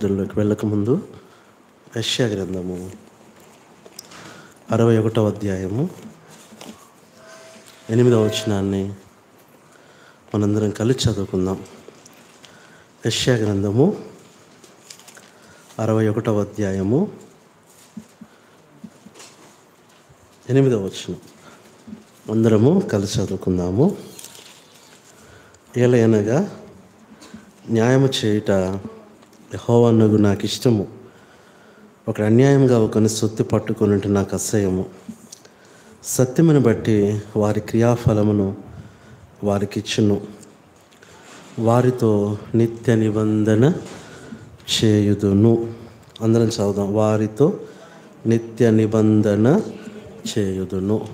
ప్రార్థనలోకి వెళ్ళకముందు యెషయా గ్రంథము అరవై ఒకటవ అధ్యాయము ఎనిమిదవ వచనాన్ని మనందరం కలిసి చదువుకుందాం. యెషయా గ్రంథము అరవై ఒకటవ అధ్యాయము ఎనిమిదవ వచనం. అందరము కలిసి చదువుకుందాము. ఏలైనగా న్యాయము చేయుట యెహోవానగు నాకు ఇష్టము ఒక అన్యాయంగా ఒకని సొత్తి పట్టుకుని ఉంటే నాకు అసహ్యము. సత్యమును బట్టి వారి క్రియాఫలమును వారికి ఇచ్చును వారితో నిత్య నిబంధన చేయుదును. అందరం చదువుదాం. వారితో నిత్య నిబంధన చేయుదును.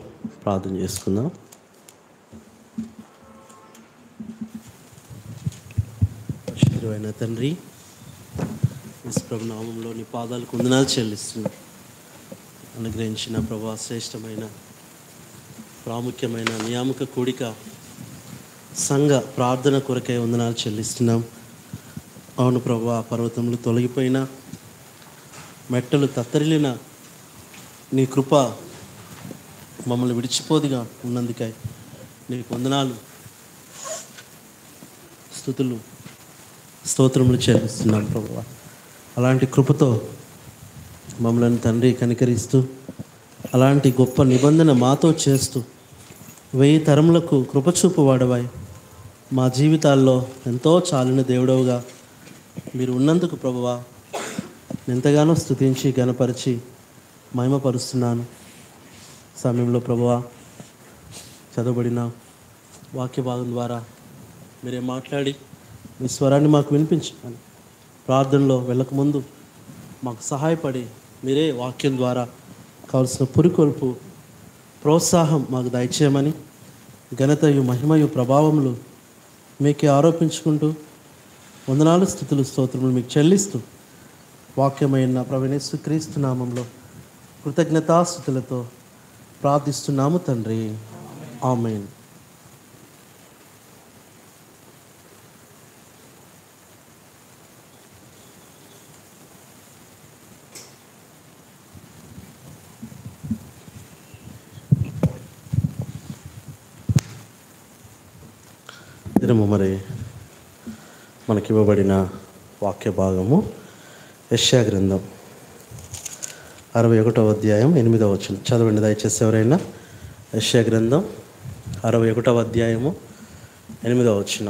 ప్రార్థన చేసుకుందాం. తండ్రి ప్రభు నామంలో నీ పాదాలకు వందనాలు చెల్లిస్తున్నా. అనుగ్రహించిన ప్రభా శ్రేష్టమైన ప్రాముఖ్యమైన నియామక కూడిక సంఘ ప్రార్థన కొరకై వందనాలు చెల్లిస్తున్నాం. అవును ప్రభు ఆ పర్వతములు తొలగిపోయిన మెట్టలు తత్తరిలిన నీ కృప మమ్మల్ని విడిచిపోదిగా ఉన్నందుకై నీకు వందనాలు స్థుతులు స్తోత్రములు చెల్లిస్తున్నాం ప్రభు. అలాంటి కృపతో మమ్మల్ని తండ్రి కనికరిస్తూ అలాంటి గొప్ప నిబంధన మాతో చేస్తూ వెయ్యి తరములకు కృపచూపు వాడవాయి. మా జీవితాల్లో ఎంతో చాలిన దేవుడవుగా మీరు ఉన్నందుకు ప్రభువా ఎంతగానో స్థుతించి గనపరిచి మహిమపరుస్తున్నాను. సమయంలో ప్రభువా చదవబడిన వాక్య భాగం ద్వారా మీరే మాట్లాడి మీ స్వరాన్ని మాకు వినిపించమని ప్రార్థనలో వెళ్ళకముందు మాకు సహాయపడి మీరే వాక్యం ద్వారా కావలసిన పురికొల్పు ప్రోత్సాహం మాకు దయచేయమని ఘనతయు మహిమయు ప్రభావములు మీకే ఆరోపించుకుంటూ వందనాలు స్థితులు స్తోత్రములు మీకు చెల్లిస్తూ వాక్యమైన ప్రవీణేశ్వ క్రీస్తు నామంలో కృతజ్ఞతాస్థుతులతో ప్రార్థిస్తున్నాము తండ్రి. ఆమెన్. దినము మరి మనకి ఇవ్వబడిన వాక్య భాగము యశ్యా గ్రంథం. అరవై ఒకటవ అధ్యాయం ఎనిమిదవ వచ్చిన చదవండి దయచేసి ఎవరైనా. యశ్యా గ్రంథం అరవై ఒకటవ అధ్యాయము ఎనిమిదవ వచ్చిన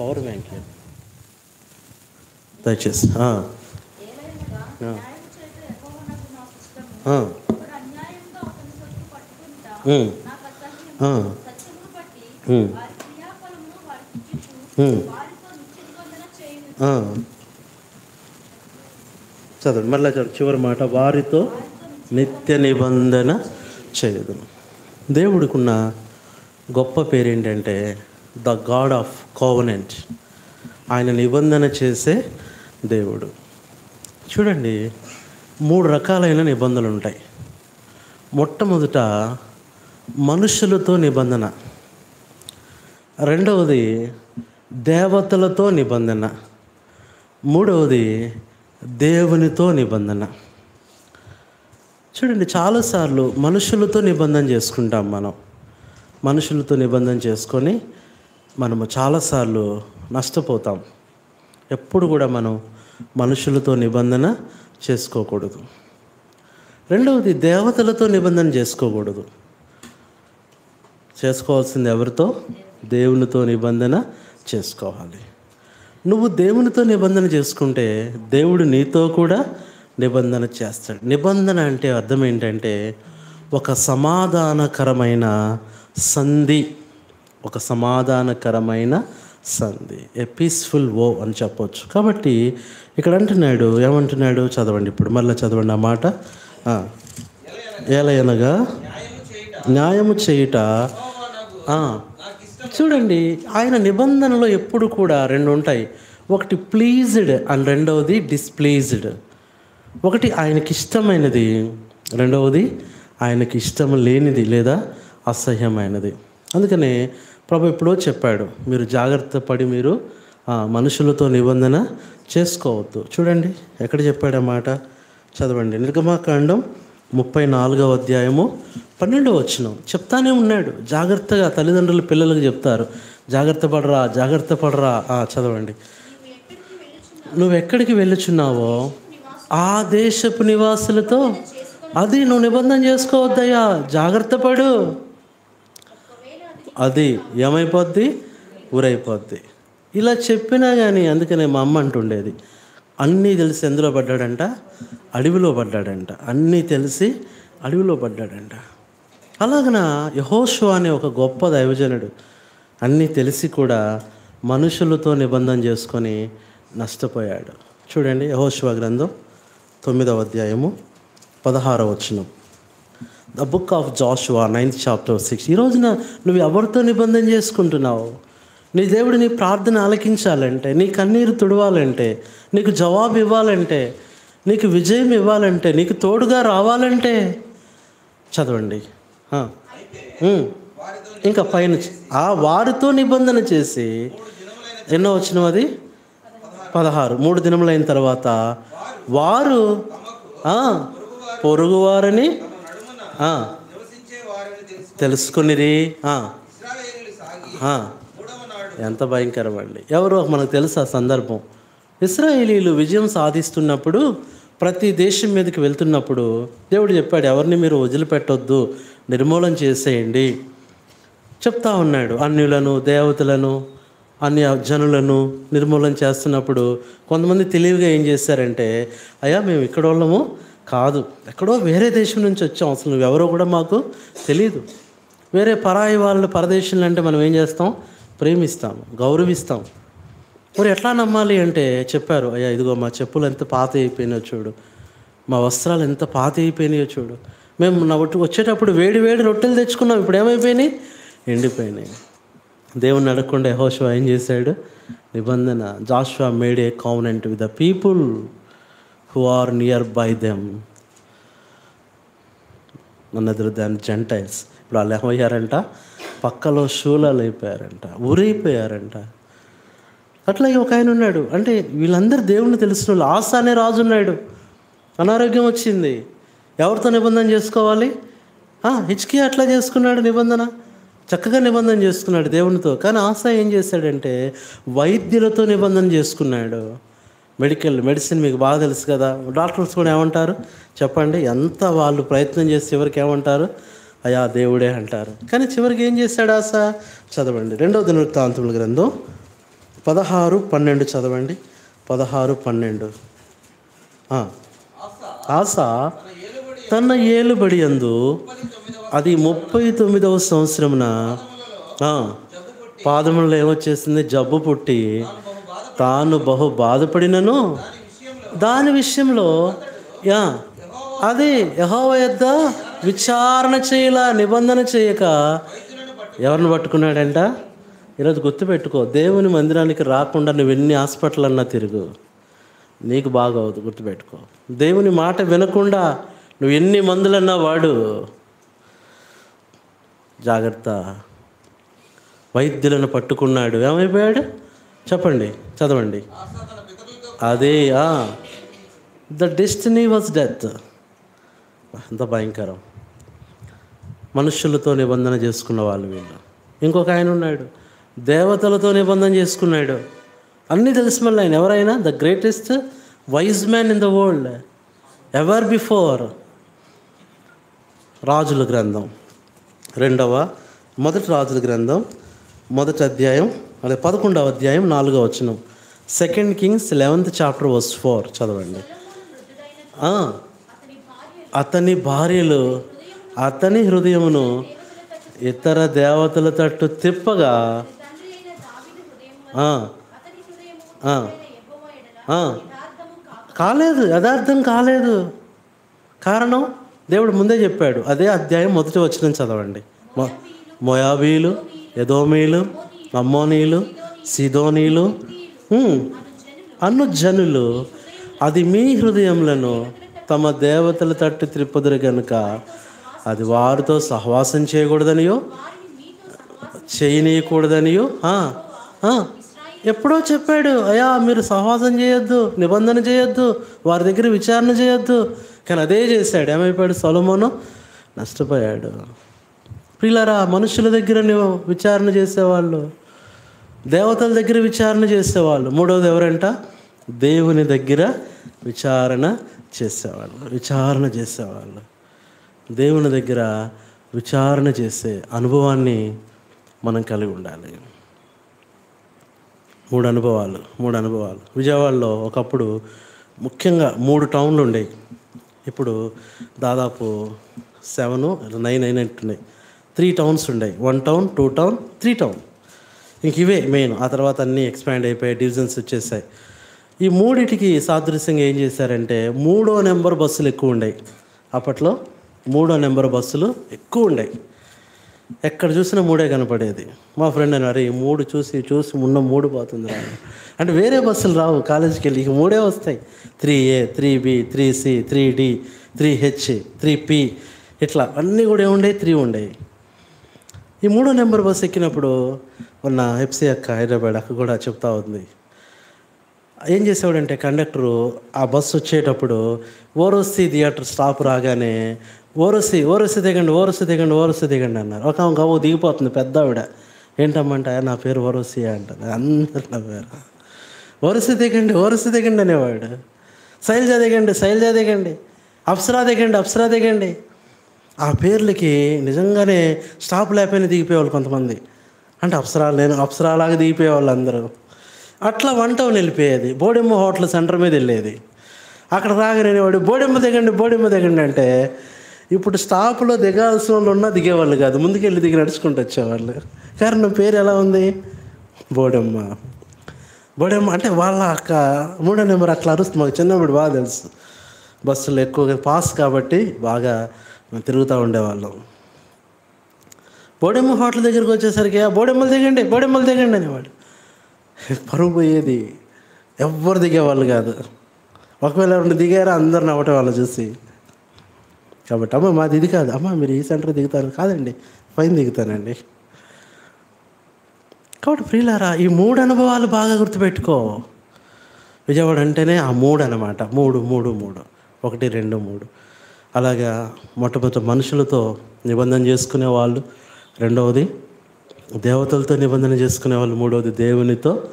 పవర్ బ్యాంక్ దయచేసి ఆ. ఆ. ఆ. ఉమ్. ఆ. ఉమ్. ఉమ్. ఆ. చదవండి మళ్ళీ చదవండి చివరి మాట వారితో నిత్య నిబంధన చేయదు దేవుడికున్న గొప్ప పేరు ఏంటంటే ద గాడ్ ఆఫ్ కోవనెంట్. ఆయన నిబంధన చేసే దేవుడు. చూడండి మూడు రకాలైన నిబంధనలు ఉంటాయి మొట్టమొదట మనుషులతో నిబంధన. రెండవది దేవతలతో నిబంధన. మూడవది దేవునితో నిబంధన. చూడండి చాలాసార్లు మనుషులతో నిబంధన చేసుకుంటాం మనం. మనుషులతో నిబంధన చేసుకొని మనము చాలాసార్లు నష్టపోతాం. ఎప్పుడు కూడా మనం మనుషులతో నిబంధన చేసుకోకూడదు. రెండవది దేవతలతో నిబంధన చేసుకోకూడదు. చేసుకోవాల్సింది ఎవరితో? దేవునితో నిబంధన చేసుకోవాలి. నువ్వు దేవునితో నిబంధన చేసుకుంటే దేవుడు నీతో కూడా నిబంధన చేస్తాడు. నిబంధన అంటే అర్థం ఏంటంటే ఒక సమాధానకరమైన సంధి. ఒక సమాధానకరమైన సంధి. ఏ పీస్ఫుల్ ఓ అని చెప్పొచ్చు. కాబట్టి ఇక్కడ అంటున్నాడు ఏమంటున్నాడు? చదవండి ఇప్పుడు. మళ్ళీ చదవండి ఆ మాట. ఆ. న్యాయము చేయుట. చూడండి ఆయన నిబంధనలో ఎప్పుడు కూడా రెండు ఉంటాయి. ఒకటి ప్లీజ్డ్ అండ్ రెండవది డిస్ప్లీజ్డ్ ఒకటి ఆయనకి ఇష్టమైనది రెండవది ఆయనకి ఇష్టం లేనిది లేదా అసహ్యమైనది. అందుకనే ప్రభు ఎప్పుడో చెప్పాడు మీరు జాగ్రత్త పడి మీరు ఆ, మనుషులతో నిబంధన చేసుకోవద్దు. చూడండి ఎక్కడ చెప్పాడు మాట? చదవండి. నిర్గమాకాండం ముప్పై నాలుగవ అధ్యాయము పన్నెండవ వచ్చిన చెప్తానే ఉన్నాడు. జాగ్రత్తగా తల్లిదండ్రులు పిల్లలకు చెప్తారు. జాగ్రత్త పడరా జాగ్రత్త పడరా. చదవండి. నువ్వు ఎక్కడికి వెళ్ళుచున్నావో ఆ దేశపు నివాసులతో? అది నువ్వు నిబంధన చేసుకోవద్దయ్యా. జాగ్రత్త పడు. అది ఏమైపోద్ది? ఊరైపోద్ది. ఇలా చెప్పినా కానీ అందుకనే మా అమ్మ అంటుండేది. అన్నీ తెలిసి ఎందులో పడ్డాడంట? అడవిలో పడ్డాడంట. అన్నీ తెలిసి అడవిలో పడ్డాడంట. అలాగన యహోషు అనే ఒక గొప్ప దైవజనుడు అన్నీ తెలిసి కూడా మనుషులతో నిబంధన చేసుకొని నష్టపోయాడు. చూడండి యహోశివ గ్రంథం తొమ్మిదవ అధ్యాయము పదహారవ వచనం. The book of Joshua ninth chapter six ఈ రోజున నువ్వు ఎవరితో నిబంధన చేసుకుంటున్నావు? నీ దేవుడు నీ ప్రార్థన ఆలకించాలంటే నీ కన్నీరు తుడవాలంటే నీకు జవాబు ఇవ్వాలంటే నీకు విజయం ఇవ్వాలంటే నీకు తోడుగా రావాలంటే చదవండి. ఇంకా పైన ఆ వారితో నిబంధన చేసి ఎన్నో వచ్చిన అది? పదహారు. మూడు దినములైన తర్వాత వారు పొరుగువారని తెలుసుకుని తెలుసుకునిరి. ఎంత భయంకరం అండి ఎవరో మనకు తెలుసు ఆ సందర్భం. ఇస్రాయేలీలు విజయం సాధిస్తున్నప్పుడు ప్రతి దేశం మీదకి వెళ్తున్నప్పుడు దేవుడు చెప్పాడు ఎవరిని మీరు వదిలిపెట్టొద్దు నిర్మూలన చేసేయండి. చెప్తా ఉన్నాడు అన్యులను దేవతలను అన్య జనులను నిర్మూలన చేస్తున్నప్పుడు కొంతమంది తెలివిగా ఏం చేశారంటే అయ్యా మేము ఇక్కడ వాళ్ళము కాదు. ఎక్కడో వేరే దేశం నుంచి వచ్చాం. అసలు నువ్వెవరో కూడా మాకు తెలియదు వేరే పరాయి వాళ్ళు పరదేశంలో అంటే మనం ఏం చేస్తాం? ప్రేమిస్తాం గౌరవిస్తాం మరి ఎట్లా నమ్మాలి అంటే చెప్పారు అయ్యా ఇదిగో మా చెప్పులు ఎంత పాత అయిపోయినాయో చూడు మా వస్త్రాలు ఎంత పాత అయిపోయినాయో చూడు. మేము నా ఒట్టు వచ్చేటప్పుడు వేడి వేడి రొట్టెలు తెచ్చుకున్నాం ఇప్పుడు ఏమైపోయినాయి? ఎండిపోయినాయి. దేవుణ్ణి అడగకుండా యెహోషువ ఏం చేశాడు? నిబంధన Joshua made a covenant with the people who are near by them. Another than gentiles. ఇప్పుడు వాళ్ళు ఏమయ్యారంట పక్కలో శూలాలు అయిపోయారంట ఊరైపోయారంట. అట్లాగే ఒక ఆయన ఉన్నాడు. అంటే వీళ్ళందరూ దేవుణ్ణి తెలిసిన వాళ్ళు. ఆశ అనే రాజు ఉన్నాడు. అనారోగ్యం వచ్చింది. ఎవరితో నిబంధన చేసుకోవాలి? హిచ్కి అట్లా చేసుకున్నాడు నిబంధన. చక్కగా నిబంధన చేసుకున్నాడు దేవునితో. కానీ ఆశ ఏం చేశాడంటే వైద్యులతో నిబంధన చేసుకున్నాడు. మెడికల్ మెడిసిన్ మీకు బాగా తెలుసు కదా. డాక్టర్స్ కూడా ఏమంటారు? చెప్పండి. ఎంత వాళ్ళు ప్రయత్నం చేసి ఎవరికి ఏమంటారు? అయా దేవుడే అంటారు. కానీ చివరికి ఏం చేశాడు ఆశ? చదవండి. రెండవ దినవృత్తాంతముల గ్రంథం. పదహారు పన్నెండు చదవండి. పదహారు పన్నెండు. ఆశ తన ఏలుబడి అందు అది ముప్పై తొమ్మిదవ సంవత్సరమున పాదములలో ఏమొచ్చేసింది? జబ్బు పుట్టి తాను బహు బాధపడినను. దాని విషయంలో యా అది యహోవ యొద్ద విచారణ చేయలా నిబంధన చేయక ఎవరిని పట్టుకున్నాడంట? ఈరోజు గుర్తుపెట్టుకో దేవుని మందిరానికి రాకుండా నువ్వు ఎన్ని హాస్పిటల్ అన్నా తిరుగు. నీకు బాగవదు గుర్తుపెట్టుకో. దేవుని మాట వినకుండా నువ్వు ఎన్ని మందులన్నా వాడు. జాగ్రత్త. వైద్యులను పట్టుకున్నాడు. ఏమైపోయాడు? చెప్పండి చదవండి. అదే ద డెస్టినీ వాజ్ డెత్ అంత భయంకరం. మనుషులతో నిబంధన చేసుకున్న వాళ్ళు వీళ్ళు. ఇంకొక ఆయన ఉన్నాడు. దేవతలతో నిబంధన చేసుకున్నాడు. అన్నీ తెలిసి మళ్ళీ ఆయన ఎవరైనా? The greatest wise man in the world. Ever before? రాజుల గ్రంథం. రెండవ మొదటి రాజుల గ్రంథం మొదటి అధ్యాయం అదే పదకొండవ అధ్యాయం నాలుగవ వచనం. Second Kings eleventh chapter verse four చదవండి. అతని భార్యలు అతని హృదయమును ఇతర దేవతల తట్టు తిప్పగా కాలేదు యథార్థం కాలేదు. కారణం దేవుడు ముందే చెప్పాడు. అదే అధ్యాయం మొదటి వచ్చిన చదవండి. మొయాబీలు ఎదోమీలు అమ్మోనీలు సిదోనీలు ఉమ్, జనులు అది మీ హృదయంలో తమ దేవతల తట్టు త్రిప్పుదురు గనుక అది వారితో సహవాసం చేయకూడదనియో? చేయనీయకూడదనియో? ఎప్పుడో చెప్పాడు అయ్యా మీరు సహవాసం చేయొద్దు నిబంధన చేయొద్దు వారి దగ్గర విచారణ చేయొద్దు. కానీ అదే చేశాడు. ఏమైపోయాడు? సొలమోను నష్టపోయాడు. ప్రియులరా మనుషుల దగ్గర నువ్వు విచారణ చేసేవాళ్ళు దేవతల దగ్గర విచారణ చేసేవాళ్ళు. మూడవది ఎవరంట? దేవుని దగ్గర విచారణ చేసేవాళ్ళు విచారణ చేసేవాళ్ళు. దేవుని దగ్గర విచారణ చేసే అనుభవాన్ని మనం కలిగి ఉండాలి. మూడు అనుభవాలు మూడు అనుభవాలు. విజయవాడలో ఒకప్పుడు ముఖ్యంగా మూడు టౌన్లు ఉండేవి. ఇప్పుడు దాదాపు సెవెన్ నైన్ నైన్ ఉన్నాయి త్రీ టౌన్స్ ఉండేవి. One town two town three town. ఇంక ఇవే మెయిన్. ఆ తర్వాత అన్నీ ఎక్స్పాండ్ అయిపోయాయి డివిజన్స్ వచ్చేసాయి. ఈ మూడిటికి సాదృశ్యంగా ఏం చేశారంటే మూడో నెంబర్ బస్సులు ఎక్కువ ఉండేవి. అప్పట్లో మూడో నెంబర్ బస్సులు ఎక్కువ ఉండే ఎక్కడ చూసినా మూడే కనపడేది. మా ఫ్రెండ్ అన్నారు ఈ మూడు చూసి చూసి ఉన్న మూడు పోతుంది రా అంటే వేరే బస్సులు రావు కాలేజీకి వెళ్ళి ఇక మూడే వస్తాయి. Three A three B three C three D three H three P ఇట్లా అన్నీ కూడా ఏముండేవి త్రీ ఉండేవి ఈ మూడో నెంబర్ బస్సు ఎక్కినప్పుడు ఉన్న హెప్సీ అక్క హైదరాబాద్ అక్క కూడా చెప్తా ఉంది. ఏం చేసేవాడంటే కండక్టరు ఆ బస్సు వచ్చేటప్పుడు ఓరోసి థియేటర్ స్టాప్ రాగానే ఓరోసి ఓరోసి దిగండి ఓరోసి దిగండి ఓరోసి దిగండి అన్నారు. ఒక ఆమె దిగిపోతుంది పెద్ద ఆవిడ ఏంటమ్మంటే నా పేరు ఓరోసి అంటారు అందరు నా పేరు. ఓరసి దిగండి ఓరసి దిగండి అనేవాడు. శైలజ దిగండి శైలజ దిగండి. అప్సరా దిగండి అప్సరా దిగండి. ఆ పేర్లకి నిజంగానే స్టాప్ లేకపోయినా దిగిపోయేవాళ్ళు కొంతమంది. అంటే అప్సరా నేను అప్సరాలాగా దిగిపోయేవాళ్ళు అందరూ. అట్లా వన్ టౌన్ వెళ్ళిపోయేది బోడెమ్మ హోటల్ సెంటర్ మీద వెళ్ళేది. అక్కడ రాగానే వాడు బోడెమ్మ దిగండి బోడెమ్మ దిగండి అంటే ఇప్పుడు స్టాప్లో దిగాల్సిన వాళ్ళు ఉన్నా దిగేవాళ్ళు కాదు. ముందుకెళ్ళి దిగి నడుచుకుంటూ వచ్చేవాళ్ళు. కారణం పేరు ఎలా ఉంది? బోడెమ్మ. బోడెమ్మ అంటే వాళ్ళ అక్క. మూడో నెంబర్ అట్లా అరుస్తుంది మాకు చిన్నప్పుడు బాగా తెలుసు. బస్సులు ఎక్కువగా పాస్ కాబట్టి బాగా మేము తిరుగుతూ ఉండేవాళ్ళం. బోడెమ్మ హోటల్ దగ్గరికి వచ్చేసరికి బోడెమ్మలు దిగండి బోడెమ్మలు దిగండి అనేవాడు. పరువు పోయేది ఎవ్వరు దిగేవాళ్ళు కాదు. ఒకవేళ ఎవరిని దిగారా అందరు నవ్వటం వాళ్ళు చూసి. కాబట్టి అమ్మ మాది ఇది కాదు. అమ్మ మీరు ఈ సెంటర్ దిగుతారు. కాదండి పైన దిగుతానండి. కాబట్టి ప్రియులారా ఈ మూడు అనుభవాలు బాగా గుర్తుపెట్టుకో. విజయవాడ అంటేనే ఆ మూడు అనమాట మూడు మూడు మూడు. ఒకటి రెండు మూడు. అలాగా మొట్టమొదటి మనుషులతో నిబంధన చేసుకునే వాళ్ళు రెండవది దేవతలతో నిబంధన చేసుకునే వాళ్ళు మూడవది దేవునితో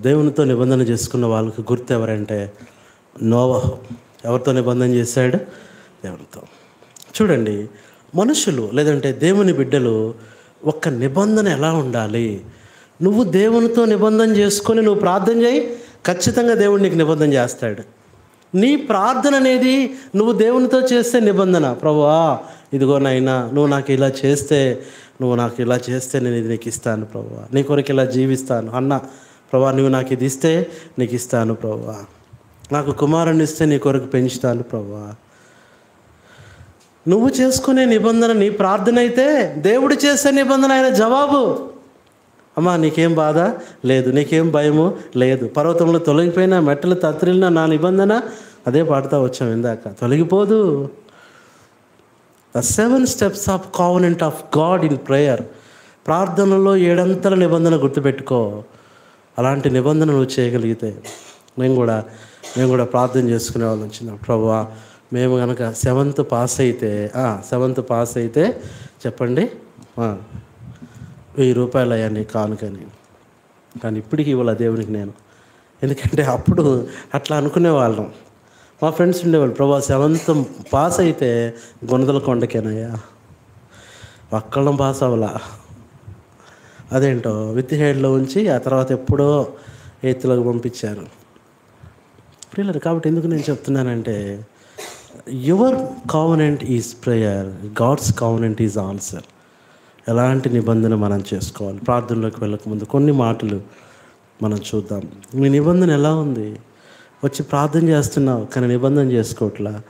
దేవునితో నిబంధన చేసుకున్న వాళ్ళకి గుర్తు ఎవరంటే నోవహ ఎవరితో నిబంధన చేశాడు? దేవునితో. చూడండి మనుషులు లేదంటే దేవుని బిడ్డలు ఒక్క నిబంధన ఎలా ఉండాలి? నువ్వు దేవునితో నిబంధన చేసుకొని నువ్వు ప్రార్థన చేయి ఖచ్చితంగా దేవుడు నీకు నిబంధన చేస్తాడు. నీ ప్రార్థన అనేది నువ్వు దేవునితో చేస్తే నిబంధన. ప్రభువా ఇదిగో నాయనా నువ్వు నాకు ఇలా చేస్తే నువ్వు నాకు ఇలా చేస్తే నేను ఇది నీకు ఇస్తాను ప్రభు. నీ కొరకు ఇలా జీవిస్తాను. అన్న ప్రభా నువ్వు నాకు ఇది ఇస్తే నీకు ఇస్తాను ప్రభు. నాకు కుమారుని ఇస్తే నీ కొరకు పెంచుతాను ప్రభు. నువ్వు చేసుకునే నిబంధన నీ ప్రార్థన అయితే దేవుడు చేసే నిబంధన ఆయన జవాబు. అమ్మా నీకేం బాధ? లేదు. నీకేం భయము? లేదు. పర్వతంలో తొలగిపోయినా మెట్టలు తత్రిలిన నా నిబంధన అదే పాడుతూ వచ్చాం ఇందాక. తొలగిపోదు. The seven steps of covenant of God in prayer ప్రార్థనలో ఏడంతల నిబంధన గుర్తుపెట్టుకో. అలాంటి నిబంధన నువ్వు చేయగలిగితే మేము కూడా మేము కూడా ప్రార్థన చేసుకునే వాళ్ళు వచ్చిన ప్రభువా మేము కనుక సెవెంత్ పాస్ అయితే సెవెంత్ పాస్ అయితే చెప్పండి. వెయ్యి రూపాయలు అయ్యా కానుకని కానీ ఇప్పటికీ ఇవ్వాలి దేవునికి నేను? ఎందుకంటే అప్పుడు అట్లా అనుకునే వాళ్ళం. మా ఫ్రెండ్స్ ఉండేవాళ్ళు. ప్రభా సెవెంత్ పాస్ అయితే గుణదల కొండకేనయ్యా. ఒక్కళ్ళం పాస్ అవ్వలా. అదేంటో విత్ హెడ్లో ఉంచి ఆ తర్వాత ఎప్పుడో ఎయిత్లోకి పంపించారు. ప్రియులరు కాబట్టి ఎందుకు నేను చెప్తున్నానంటే your covenant is prayer God's covenant is answer. ఎలాంటి నిబంధన మనం చేసుకోవాలి? ప్రార్థనలోకి వెళ్ళక ముందు కొన్ని మాటలు మనం చూద్దాం. మీ నిబంధన ఎలా ఉంది? వచ్చి ప్రార్థన చేస్తున్నావు కానీ నిబంధన చేసుకోవట్లా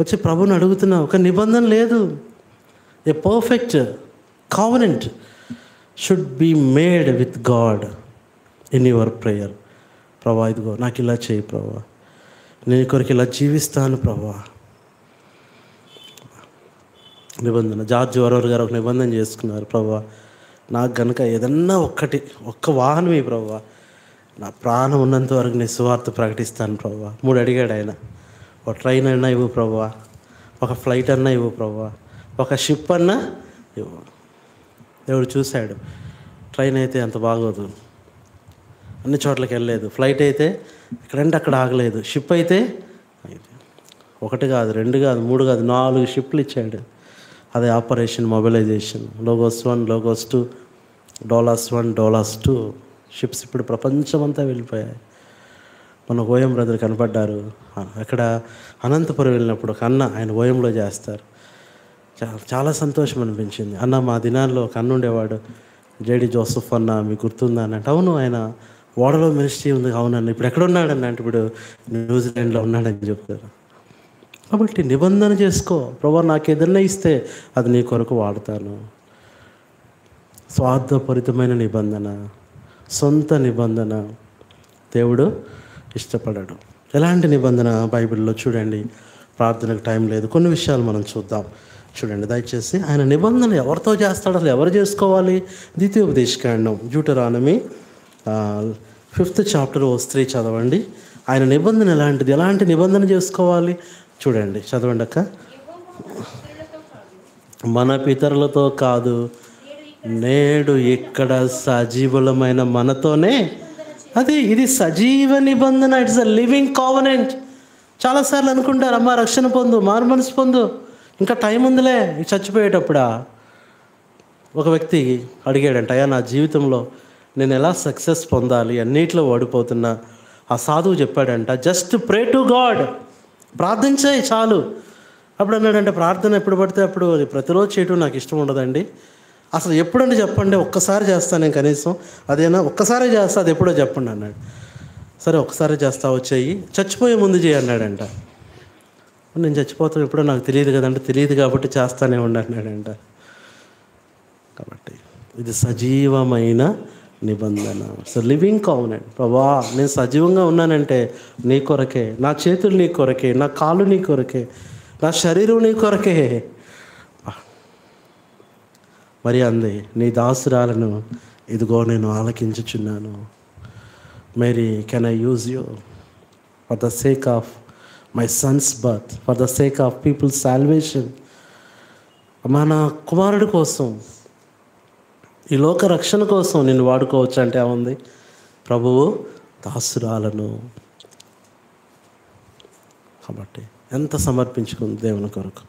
వచ్చి ప్రభుని అడుగుతున్నావు కానీ నిబంధన లేదు. A perfect covenant should be made with God in your prayer ప్రభా ఇదిగో నాకు ఇలా చేయి ప్రభా. నేను కొరకు ఇలా జీవిస్తాను ప్రభా. నిబంధన. జార్జ్ వరవర్ గారు ఒక నిబంధన చేసుకున్నారు ప్రభా. నాకు గనక ఏదన్నా ఒక్కటి ఒక్క వాహనమే ప్రభా. నా ప్రాణం ఉన్నంత వరకు నేను సువార్త ప్రకటిస్తాను ప్రభా మూడు అడిగాడు ఆయన. ఒక ట్రైన్ అన్నా ఇవ్వు ప్రభా ఒక ఫ్లైట్ అన్నా ఇవ్వు ప్రభా ఒక షిప్ అన్నా ఇవ్వు. దేవుడు చూశాడు. ట్రైన్ అయితే అంత బాగోదు. అన్ని చోట్లకి వెళ్ళలేదు. ఫ్లైట్ అయితే ఎక్కడంటే అక్కడ ఆగలేదు. షిప్ అయితే అయితే ఒకటి కాదు రెండు కాదు మూడు కాదు నాలుగు షిప్లు ఇచ్చాడు. అదే operation mobilization. Logos one Logos two Doulos one Doulos two ships ఇప్పుడు ప్రపంచమంతా వెళ్ళిపోయాయి. మన ఓఎం బ్రదర్ కనపడ్డారు. అక్కడ అనంతపురం వెళ్ళినప్పుడు ఒక అన్న ఆయన ఓయంలో చేస్తారు. చాలా సంతోషం అనిపించింది. అన్న మా దినాల్లో ఒక అన్న ఉండేవాడు. జేడి జోసఫ్ అన్న మీకు గుర్తుందా అని అంటే అవును ఆయన ఓడలో మినిస్ట్రీ ఉంది. అవునన్న ఇప్పుడు ఎక్కడ ఉన్నాడన్న అంటే ఇప్పుడు న్యూజిలాండ్లో ఉన్నాడని చెప్తారు. కాబట్టి నిబంధన చేసుకో. ప్రభా నాకు ఏదన్నా ఇస్తే అది నీ కొరకు వాడతాను. స్వార్థపరితమైన నిబంధన. సొంత నిబంధన దేవుడు ఇష్టపడాడు. ఎలాంటి నిబంధన బైబిల్లో చూడండి. ప్రార్థనకు టైం లేదు. కొన్ని విషయాలు మనం చూద్దాం. చూడండి దయచేసి ఆయన నిబంధన ఎవరితో చేస్తాడు? అసలు ఎవరు చేసుకోవాలి? ద్వితీయోపదేశకాండం జూటరానమి ఫిఫ్త్ చాప్టర్ ఓ స్త్రీ చదవండి. ఆయన నిబంధన ఎలాంటిది? ఎలాంటి నిబంధన చేసుకోవాలి? చూడండి చదవండి అక్క. మన పితరులతో కాదు. నేడు ఇక్కడ సజీవులమైన మనతోనే అది ఇది సజీవ నిబంధన ఇట్స్ అ లివింగ్ కావనెంట్ చాలాసార్లు అనుకుంటారు అమ్మ రక్షణ పొందు మారు మనసు పొందు. ఇంకా టైం ఉందిలే చచ్చిపోయేటప్పుడా? ఒక వ్యక్తి అడిగాడంట అయ్యా నా జీవితంలో నేను ఎలా సక్సెస్ పొందాలి? అన్నిట్లో ఓడిపోతున్నా. ఆ సాధువు చెప్పాడంట జస్ట్ ప్రే టు గాడ్ ప్రార్థించాయి చాలు. అప్పుడు అన్నాడంటే ప్రార్థన ఎప్పుడు పడితే అప్పుడు అది ప్రతిరోజు చేయటం నాకు ఇష్టం ఉండదండి. అసలు ఎప్పుడంటే చెప్పండి ఒక్కసారి చేస్తాను నేను కనీసం. అదేనా? ఒక్కసారే చేస్తా అది ఎప్పుడో చెప్పండి అన్నాడు. సరే ఒకసారి చేస్తా వచ్చేయి. చచ్చిపోయే ముందు చేయి అన్నాడంట. నేను చచ్చిపోతాను ఎప్పుడో నాకు తెలియదు కదంటే తెలియదు కాబట్టి చేస్తానే ఉండి అన్నాడంట. కాబట్టి ఇది సజీవమైన నిబంధన. సో లివింగ్ కావునండి ప్రభా నేను సజీవంగా ఉన్నానంటే నీ కొరకే నా చేతులు నీ కొరకే నా కాళ్ళు నీ కొరకే నా శరీరం నీ కొరకే. మరి అంది నీ దాసురాలను ఇదిగో నేను ఆలకించుచున్నాను. Mary can I use you for the sake of my son's birth for the sake of people's salvation? మన కుమారుడి కోసం ఈ లోక రక్షణ కోసం నేను వాడుకోవచ్చు అంటే ఏముంది? ప్రభువు దాసురాలను. కాబట్టి ఎంత సమర్పించుకుంది దేవుని కొరకు?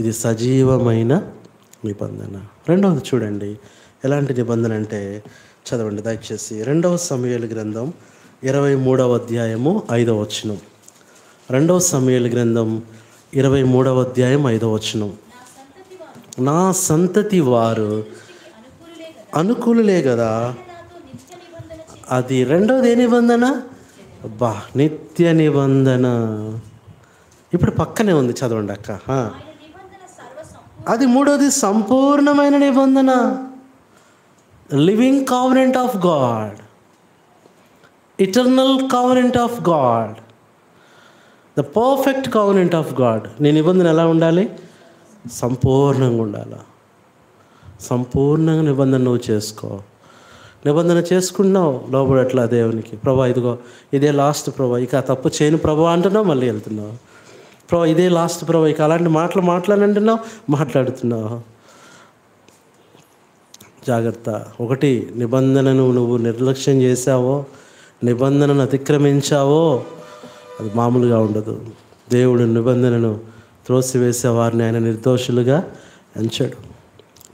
ఇది సజీవమైన నిబంధన రెండవది చూడండి. ఎలాంటి నిబంధన అంటే చదవండి దయచేసి. రెండవ సమయాల గ్రంథం ఇరవై మూడవ అధ్యాయము ఐదవ వచనం. రెండవ సమయాల గ్రంథం ఇరవై మూడవ అధ్యాయం ఐదవ వచనం. నా సంతతి వారు అనుకూలులే కదా? అది రెండవది ఏ నిబంధన? అబ్బా నిత్య నిబంధన. ఇప్పుడు పక్కనే ఉంది చదవండి అక్క. అది మూడోది సంపూర్ణమైన నిబంధన. Living covenant of God eternal covenant of God the perfect covenant of God నీ నిబంధన ఎలా ఉండాలి? సంపూర్ణంగా ఉండాలి? సంపూర్ణంగా నిబంధన నువ్వు చేసుకో. నిబంధన చేసుకున్నావు లోబడట్లా దేవునికి. ప్రభా ఇదిగో ఇదే లాస్ట్ ప్రభా. ఇక తప్పు చేయను ప్రభా అంటున్నావు మళ్ళీ వెళ్తున్నావు. ప్రభా ఇదే లాస్ట్ ప్రభా ఇక అలాంటి మాటలు మాట్లాడంటున్నావు మాట్లాడుతున్నావు. జాగ్రత్త. ఒకటి నిబంధనను నువ్వు నిర్లక్ష్యం చేశావో నిబంధనను అతిక్రమించావో అది మామూలుగా ఉండదు. దేవుడు నిబంధనను త్రోసివేసే వారిని ఆయన నిర్దోషులుగా ఎంచాడు.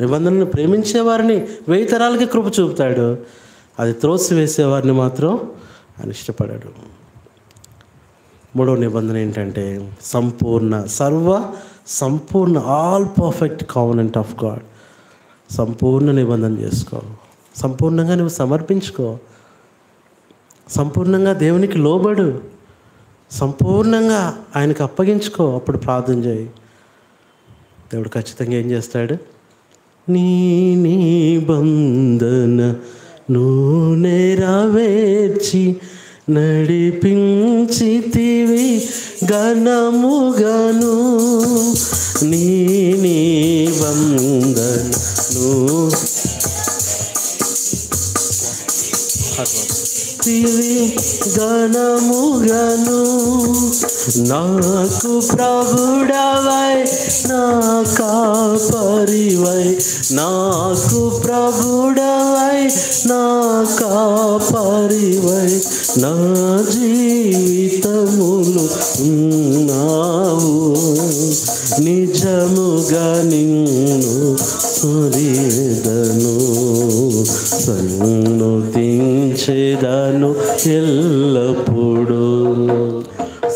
నిబంధనను ప్రేమించే వారిని వెయ్యి తరాలకి కృప చూపుతాడు. అది త్రోసివేసే వారిని మాత్రం ఆయన ఇష్టపడాడు. మూడో నిబంధన ఏంటంటే సంపూర్ణ సర్వ సంపూర్ణ all perfect covenant of God. సంపూర్ణ నిబంధన చేసుకో. సంపూర్ణంగా నువ్వు సమర్పించుకో. సంపూర్ణంగా దేవునికి లోబడు. సంపూర్ణంగా ఆయనకు అప్పగించుకో. అప్పుడు ప్రార్థన చేయి. దేవుడు ఖచ్చితంగా ఏం చేస్తాడు? నీ నిబంధన నువ్వు నెరవేర్చి నడిపించితివి ఘనముగను. నీ నిబంధన నువ్వు చేసివి ఘనముగను నాకు ప్రభుడవై నా కాపరివై నాకు ప్రభుడవై నా కాపరివై నా జీవితములు ఉన్నావు. నిజముగా నిన్ను హృదయదను సన్ను ఎల్లప్పుడూ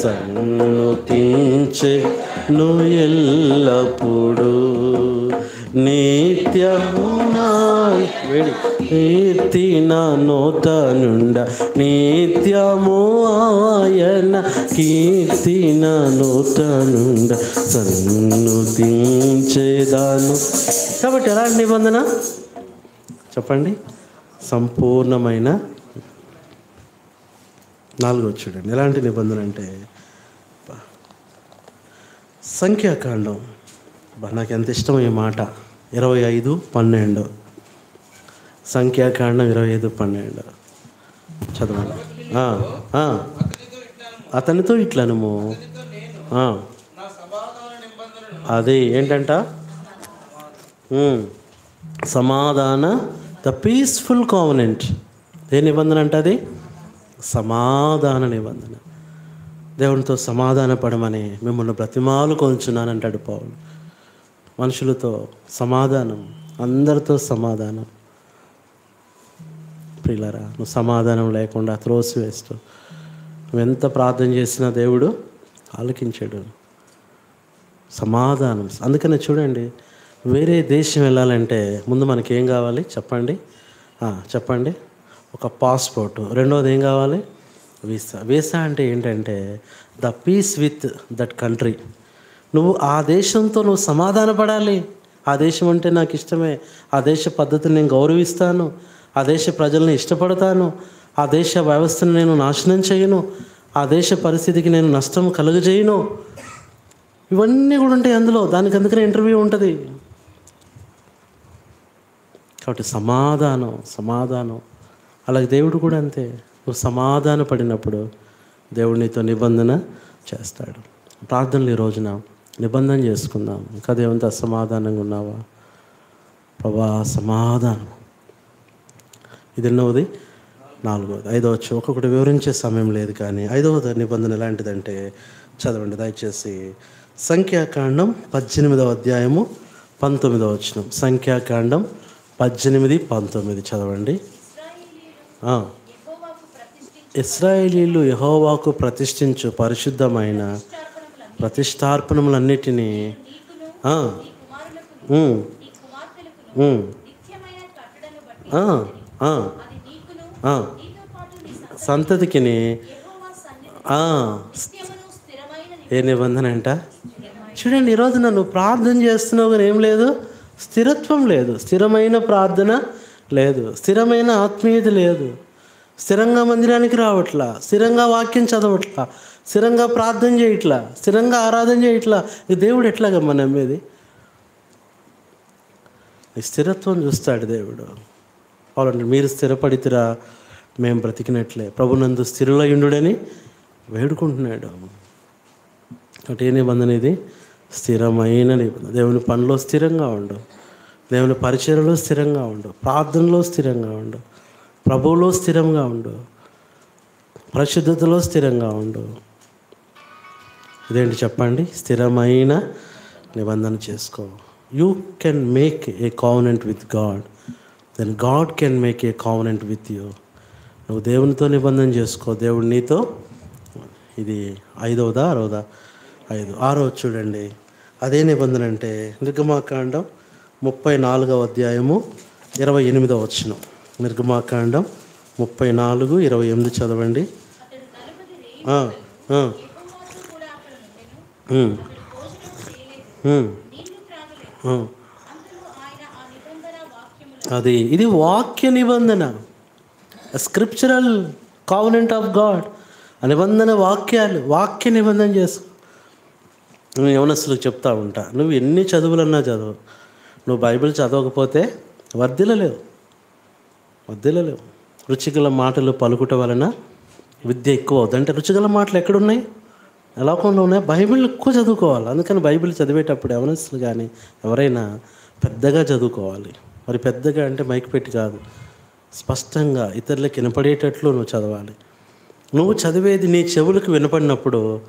సన్నుతించెను ఎల్లప్పుడూ. నిత్యము నా వేడి. కీర్తి నా నోట నుండ. నిత్యము ఆయన కీర్తి నా నోట నుండ. సన్నుతించేదాను కాబట్టి ఎలాంటి నిబంధన? చెప్పండి. సంపూర్ణమైన నాలుగో చూడండి. ఎలాంటి నిబంధన అంటే సంఖ్యాకాండం. నాకు ఎంత ఇష్టం ఈ మాట. ఇరవై ఐదు పన్నెండు. సంఖ్యాకాండం ఇరవై ఐదు పన్నెండు. చదవండి. అతనితో ఇట్లనము. అది ఏంటంట? సమాధాన ద పీస్ఫుల్ కావనెంట్. ఏ నిబంధన అంటే అది? సమాధాన నిబంధన. దేవునితో సమాధాన పడమని మిమ్మల్ని బ్రతిమాలు కొంచున్నానంటాడు పౌలు. మనుషులతో సమాధానం అందరితో సమాధానం. ప్రియులరా నువ్వు సమాధానం లేకుండా త్రోసివేస్తూ నువ్వు ఎంత ప్రార్థన చేసినా దేవుడు ఆలకించాడు. సమాధానం. అందుకనే చూడండి వేరే దేశం వెళ్ళాలంటే ముందు మనకి ఏం కావాలి? చెప్పండి. చెప్పండి. ఒక పాస్పోర్ట్ రెండోది ఏం కావాలి? వీసా వీసా అంటే ఏంటంటే the peace with that country నువ్వు ఆ దేశంతో నువ్వు సమాధాన పడాలి. ఆ దేశం అంటే నాకు ఇష్టమే. ఆ దేశ పద్ధతిని నేను గౌరవిస్తాను. ఆ దేశ ప్రజల్ని ఇష్టపడతాను. ఆ దేశ వ్యవస్థను నేను నాశనం చేయను. ఆ దేశ పరిస్థితికి నేను నష్టం కలుగజేయను. ఇవన్నీ కూడా ఉంటాయి అందులో. దానికి అందుకనే ఇంటర్వ్యూ ఉంటుంది. కాబట్టి సమాధానం సమాధానం. అలాగే దేవుడు కూడా అంతే. నువ్వు సమాధాన పడినప్పుడు దేవుడు నీతో నిబంధన చేస్తాడు. ప్రార్థనలు ఈ రోజున నిబంధన చేసుకుందాం. ఇంకా దేవునితో అసమాధానంగా ఉన్నావా? ప్రభా సమాధానం. ఇది ఎన్నోది నాలుగవది. ఐదవచ్చు ఒక్కొక్కటి వివరించే సమయం లేదు కానీ ఐదవది నిబంధన ఎలాంటిదంటే చదవండి. దయచేసి సంఖ్యాకాండం పద్దెనిమిదవ అధ్యాయము పంతొమ్మిదవ వచనం. సంఖ్యాకాండం పద్దెనిమిది పంతొమ్మిది చదవండి. ఇస్రాయేలీలు యహోవాకు ప్రతిష్ఠించు పరిశుద్ధమైన ప్రతిష్టార్పణములన్నిటినీ సంతతికిని ఏ నిబంధన అంట? చూడండి ఈరోజు నన్ను ప్రార్థన చేస్తున్నావు కానీ ఏం లేదు? స్థిరత్వం లేదు. స్థిరమైన ప్రార్థన లేదు. స్థిరమైన ఆత్మీయత లేదు. స్థిరంగా మందిరానికి రావట్లా. స్థిరంగా వాక్యం చదవట్లా. స్థిరంగా ప్రార్థన చేయట్లా. స్థిరంగా ఆరాధన చేయట్లా. ఈ దేవుడు ఎట్లాగమ్మా నమ్మేది? స్థిరత్వం చూస్తాడు దేవుడు. అవునండి మీరు స్థిరపడితిరా మేము బ్రతికినట్లే. ప్రభునందు స్థిరులయుండుడని వేడుకుంటున్నాడు. ఒకటి ఏ నిబంధన ఇది? స్థిరమైన నిబంధన దేవుని పనిలో స్థిరంగా ఉండు. దేవుని పరిచయలో స్థిరంగా ఉండు. ప్రార్థనలో స్థిరంగా ఉండు. ప్రభువులో స్థిరంగా ఉండు. పరిశుద్ధతలో స్థిరంగా ఉండు. ఇదేంటి చెప్పండి? స్థిరమైన నిబంధన చేసుకో. You can make a covenant with God then God can make a covenant with you నువ్వు దేవునితో నిబంధన చేసుకో. దేవుడు నీతో ఇది ఐదవదా అరవదా ఐదు. ఆరో చూడండి. అదే నిబంధన అంటే నిర్గమాకాండం ముప్పై నాలుగవ అధ్యాయము ఇరవై ఎనిమిదవ వచ్చిన నిర్గమాకాండం ముప్పై నాలుగు ఇరవై ఎనిమిది చదవండి అది ఇది వాక్య నిబంధన. స్క్రిప్చరల్ కావనెంట్ ఆఫ్ గాడ్ నిబంధన వాక్యాలు వాక్య నిబంధన చేసుకో నేను యవనస్తులకు చెప్తా ఉంటా. నువ్వు ఎన్ని చదువులన్నా చదువు. నువ్వు బైబిల్ చదవకపోతే వర్ధిలలేవు వర్ధిలలేవు రుచిగల మాటలు పలుకుట వలన విద్య ఎక్కువ అవుతుంది అంటే రుచిగల మాటలు ఎక్కడున్నాయి? లోకంలో ఉన్నాయి. బైబిల్ ఎక్కువ చదువుకోవాలి. అందుకని బైబిల్ చదివేటప్పుడు ఎవరస్తులు కానీ ఎవరైనా పెద్దగా చదువుకోవాలి. మరి పెద్దగా అంటే మైక్ పెట్టి కాదు. స్పష్టంగా ఇతరులకు వినపడేటట్లు నువ్వు చదవాలి. నువ్వు చదివేది నీ చెవులకు వినపడినప్పుడు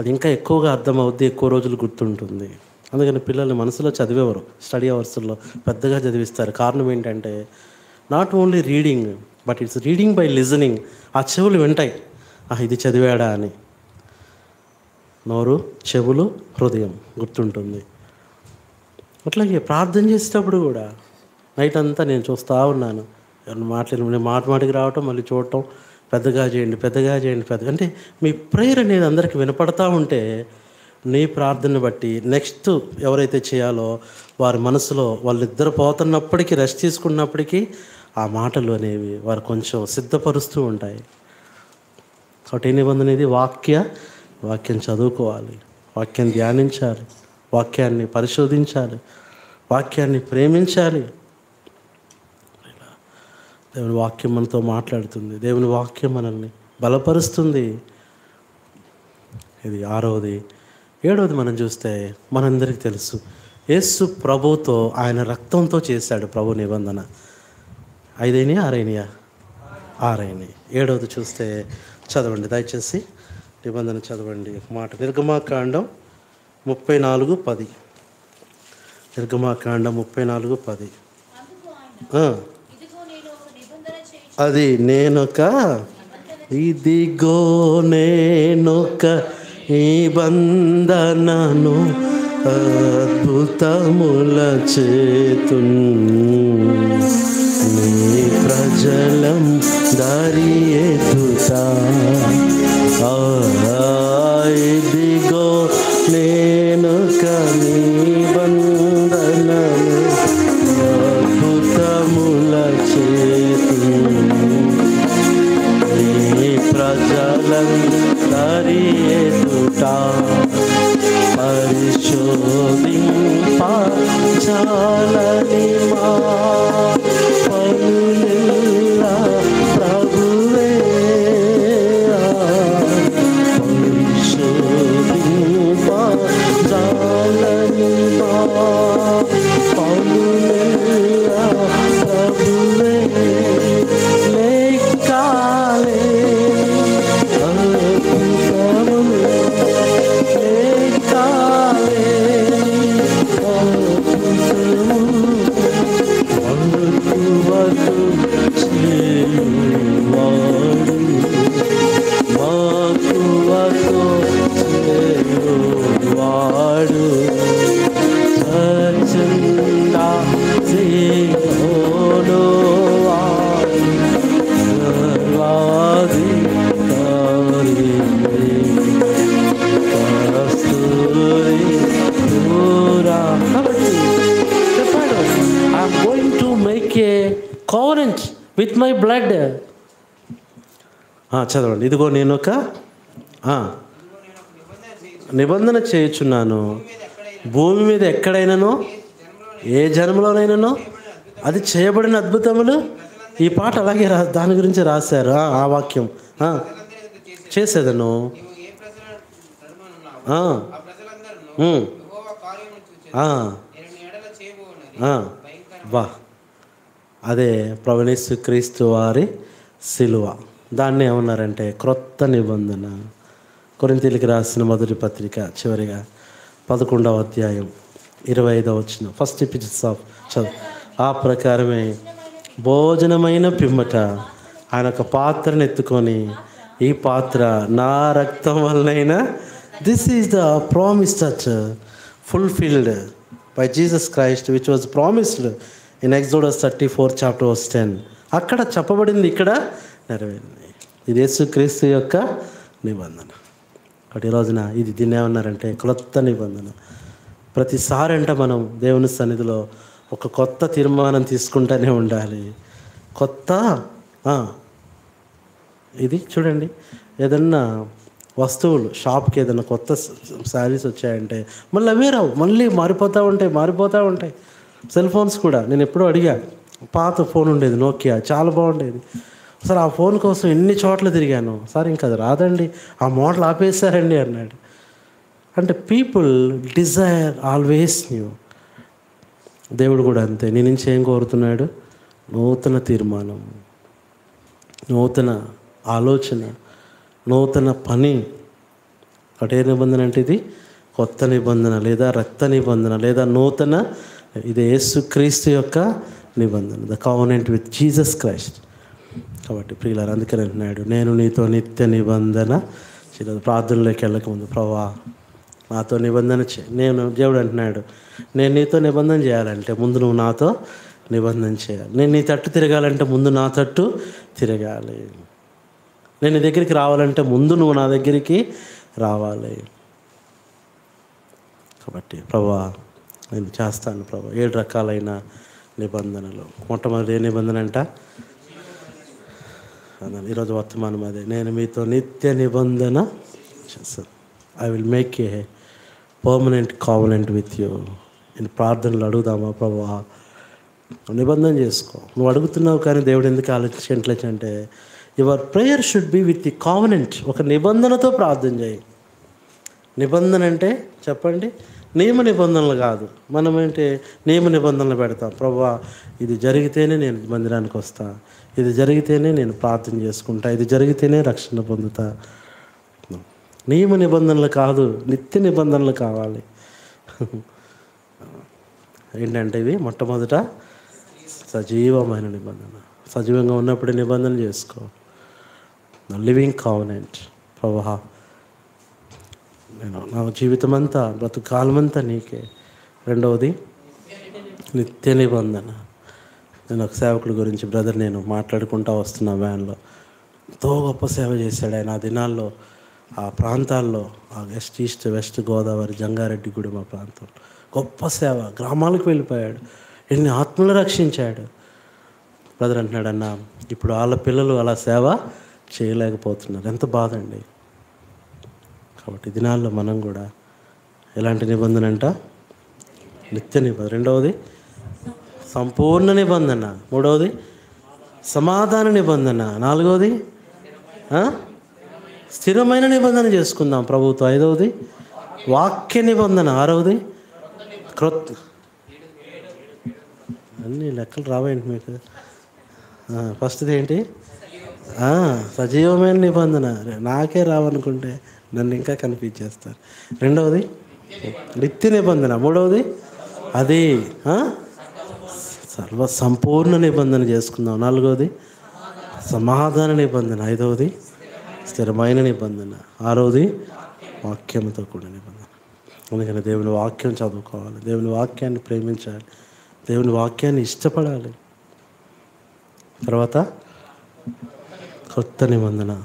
అది ఇంకా ఎక్కువగా అర్థమవుద్ది ఎక్కువ రోజులు గుర్తుంటుంది. అందుకని పిల్లల్ని మనసులో చదివేవారు. స్టడీ అవర్స్లో పెద్దగా చదివిస్తారు. కారణం ఏంటంటే not only reading but it's reading by listening ఆ చెవులు వింటాయి. "ఆ, ఇది చదివాడా అని. నోరు చెవులు హృదయం గుర్తుంటుంది. అట్లాగే ప్రార్థన చేసేటప్పుడు కూడా నైట్ అంతా నేను చూస్తూ ఉన్నాను. ఎవరిని మాట్లాడి మాట మాటికి రావటం మళ్ళీ చూడటం పెద్దగా చేయండి పెద్దగా చేయండి పెద్ద అంటే మీ ప్రేయర్ అనేది అందరికి వినపడతా ఉంటే నీ ప్రార్థన బట్టి నెక్స్ట్ ఎవరైతే చేయాలో వారి మనసులో వాళ్ళిద్దరు పోతున్నప్పటికీ రెస్ట్ తీసుకున్నప్పటికీ ఆ మాటలు అనేవి వారు కొంచెం సిద్ధపరుస్తూ ఉంటాయి. కాబట్టి ఏ నిబంధన ఇది వాక్య వాక్యం చదువుకోవాలి. వాక్యం ధ్యానించాలి. వాక్యాన్ని పరిశోధించాలి. వాక్యాన్ని ప్రేమించాలి. దేవుని వాక్యం మనతో మాట్లాడుతుంది. దేవుని వాక్యం మనల్ని బలపరుస్తుంది. ఇది ఆరవది. ఏడవది మనం చూస్తే మనందరికీ తెలుసు. యేసు ప్రభుతో ఆయన రక్తంతో చేశాడు ప్రభు నిబంధన. ఐదైనయా ఆరైనయా? ఆరైన ఏడవది చూస్తే చదవండి. దయచేసి నిబంధన చదవండి. ఒక మాట. నిర్గమాకాండం ముప్పై నాలుగు పది. నిర్గమాకాండం ముప్పై నాలుగు పది ఆ, ఇదిగో నేను ఒక నిబంధన చేయి అది నేనొక ఇదిగో నేనొక నిబంధనను అద్భుతముల చేతు నీ ప్రజలం దారి ఎదుతా. చదవండి. ఇదిగో నేను ఒక నిబంధన చేయుచున్నాను. భూమి మీద ఎక్కడైనానో? ఏ జన్మలోనైనానో? అది చేయబడిన అద్భుతములు? ఈ పాట అలాగే రా దాని గురించి రాశారు. ఆ, వాక్యం. చేసేదను. వా అదే ప్రవణేశ్వ క్రీస్తు వారి సిలువ. దాన్ని ఏమన్నారంటే క్రొత్త నిబంధన. కొరింతీలకి రాసిన మొదటి పత్రిక చివరిగా పదకొండవ అధ్యాయం ఇరవై ఐదవ వచ్చిన ఫస్ట్ ఎపిసోడ్స్ ఆఫ్ చదువు ఆ ప్రకారమే భోజనమైన పిమ్మట ఆయన ఒక పాత్రను ఎత్తుకొని ఈ పాత్ర నా రక్తం వల్లైనా this is the promise touch fulfilled by Jesus Christ which was promised in Exodus thirty four chapter verse ten అక్కడ చెప్పబడింది ఇక్కడ నెరవేరింది. ఇది యేసుక్రీస్తు యొక్క నిబంధన. కాబట్టి ఈ రోజున ఇది దీన్ని ఏమన్నారంటే క్రొత్త నిబంధన. ప్రతిసారి అంట మనం దేవుని సన్నిధిలో ఒక కొత్త తీర్మానం తీసుకుంటూనే ఉండాలి. కొత్త ఇది చూడండి. ఏదన్నా వస్తువులు షాప్కి ఏదైనా కొత్త శారీస్ వచ్చాయంటే మళ్ళీ అవే రావు. మళ్ళీ మారిపోతూ ఉంటాయి మారిపోతూ ఉంటాయి. సెల్ ఫోన్స్ కూడా. నేను ఎప్పుడూ అడిగా పాత ఫోన్ ఉండేది నోకియా చాలా బాగుండేది. సార్ ఆ ఫోన్ కోసం ఎన్ని చోట్ల తిరిగాను? సార్ ఇంకా అది రాదండి. ఆ మోడల్ ఆపేశారండి అన్నాడు. అంటే పీపుల్ డిజైర్ ఆల్వేస్ న్యూ. దేవుడు కూడా అంతే. నీ నుంచి ఏం కోరుతున్నాడు? నూతన తీర్మానం నూతన ఆలోచన నూతన పని. ఒకటే నిబంధన అంటే ఇది? కొత్త నిబంధన లేదా రక్త నిబంధన లేదా నూతన? ఇది యేసుక్రీస్తు యొక్క నిబంధన. The covenant with Jesus Christ కాబట్టి ప్రియులారు అందుకని అంటున్నాడు నేను నీతో నిత్య నిబంధన చేయలేదు ప్రార్థనలోకి వెళ్ళకముందు ప్రభా నాతో నిబంధన చే నేను దేవుడు అంటున్నాడు నేను నీతో నిబంధన చేయాలంటే ముందు నువ్వు నాతో నిబంధన చేయాలి. నేను నీ తట్టు తిరగాలంటే ముందు నా తట్టు తిరగాలి. నేను నీ దగ్గరికి రావాలంటే ముందు నువ్వు నా దగ్గరికి రావాలి. కాబట్టి ప్రభా నేను చేస్తాను ప్రభా ఏడు రకాలైన నిబంధనలు. మొట్టమొదటి ఏ నిబంధన అంట? అన్నాను. ఈరోజు వర్తమానం అదే. నేను మీతో నిత్య నిబంధన చేస్తాను. I will make a permanent covenant with you నేను ప్రార్థనలు అడుగుదామా ప్రభా? నిబంధన చేసుకో. నువ్వు అడుగుతున్నావు కానీ దేవుడు ఎందుకు ఆలోచించట్లేదు అంటే your prayer should be with the covenant ఒక నిబంధనతో ప్రార్థన చేయి. నిబంధన అంటే చెప్పండి నియమ నిబంధనలు కాదు. మనం ఏంటి నియమ నిబంధనలు పెడతాం. ప్రభా ఇది జరిగితేనే నేను మందిరానికి వస్తాను ఇది జరిగితేనే నేను ప్రార్థన చేసుకుంటా ఇది జరిగితేనే రక్షణ పొందుతా. నియమ నిబంధనలు కాదు నిత్య నిబంధనలు కావాలి. ఏంటంటే ఇవి? మొట్టమొదట సజీవమైన నిబంధన. సజీవంగా ఉన్నప్పుడు నిబంధన చేసుకో. లివింగ్ కావనెంట్ ప్రభా నేను నా జీవితం అంతా బ్రతుకాలమంతా నీకే. రెండవది నిత్య నిబంధన. నేను ఒక సేవకుడి గురించి బ్రదర్ నేను మాట్లాడుకుంటా వస్తున్నా వ్యాన్లో. ఎంతో గొప్ప సేవ చేశాడు ఆయన. ఆ దినాల్లో ఆ ప్రాంతాల్లో ఆ west east west Godavari Jangareddygudem మా ప్రాంతంలో గొప్ప సేవ. గ్రామాలకు వెళ్ళిపోయాడు. ఎన్ని ఆత్మలు రక్షించాడు. బ్రదర్ అంటున్నాడు అన్న ఇప్పుడు వాళ్ళ పిల్లలు అలా సేవ చేయలేకపోతున్నారు. ఎంత బాధ అండి. కాబట్టి దినాల్లో మనం కూడా ఎలాంటి నిబంధన అంట? నిత్య నిబంధన రెండవది సంపూర్ణ నిబంధన. మూడవది సమాధాన నిబంధన. నాలుగవది స్థిరమైన నిబంధన చేసుకుందాం ప్రభుత్వం. ఐదవది వాక్య నిబంధన. ఆరవది క్రొత్త అన్ని లెక్కలు రావేంటి మీకు? ఫస్ట్ది ఏంటి? సజీవమైన నిబంధన. నాకే రావనుకుంటే నన్ను ఇంకా కనిపించేస్తారు. రెండవది నిత్య నిబంధన. మూడవది అది సర్వ సంపూర్ణ నిబంధన చేసుకుందాం. నాలుగవది సమాధాన నిబంధన. ఐదవది స్థిరమైన నిబంధన. ఆరవది వాక్యంతో కూడిన నిబంధన. అందుకని దేవుని వాక్యం చదువుకోవాలి. దేవుని వాక్యాన్ని ప్రేమించాలి. దేవుని వాక్యాన్ని ఇష్టపడాలి. తర్వాత కొత్త నిబంధన.